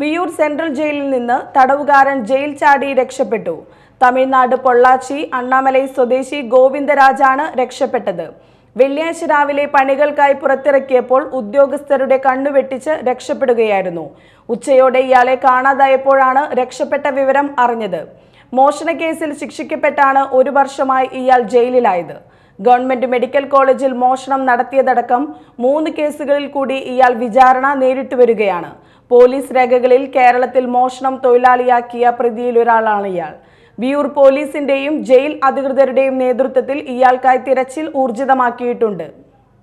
Viyyur central ജയിലിൽ നിന്ന് തടവുകാരൻ jail ചാടി രക്ഷപ്പെട്ടു. തമിഴ്നാട് പൊള്ളാച്ചി അണ്ണാമലൈ സ്വദേശി ഗോവിന്ദരാജാണ് രക്ഷപ്പെട്ടത്. വെള്ളിയാഴ്ച രാവിലെ പണികൾക്കായി പുറത്തിറക്കിയപ്പോൾ ഉദ്യോഗസ്ഥരുടെ കണ്ണുവെട്ടിച്ച് രക്ഷപ്പെടുകയായിരുന്നു. ഉച്ചയോടെ ഇയാളെ കാണാതായപ്പോഴാണ് രക്ഷപ്പെട്ട വിവരം അറിഞ്ഞത്. മോഷണക്കേസിൽ ശിക്ഷിക്കപ്പെട്ടാണ് ഒരു വർഷമായി ഇയാൾ ജയിലിലായത്. ഗവൺമെന്റ് മെഡിക്കൽ കോളേജിൽ മോഷണം നടത്തിയതടക്കം മൂന്ന് കേസുകളിൽ കൂടി ഇയാൾ വിചാരണ നേരിട്ട് വരികയാണ്. പോലീസ് രേഖകളിൽ കേരളത്തിൽ മോഷണം തൊഴിലാളിയാക്കിയ പ്രതിയിൽ ഒരാളാണ് ഇയാൾ. വിയൂർ പോലീസിന്റെയും ജയിൽ അധികൃതരുടെയും നേതൃത്വത്തിൽ ഇയാൾക്കായി തിരച്ചിൽ ഊർജിതമാക്കിയിട്ടുണ്ട്.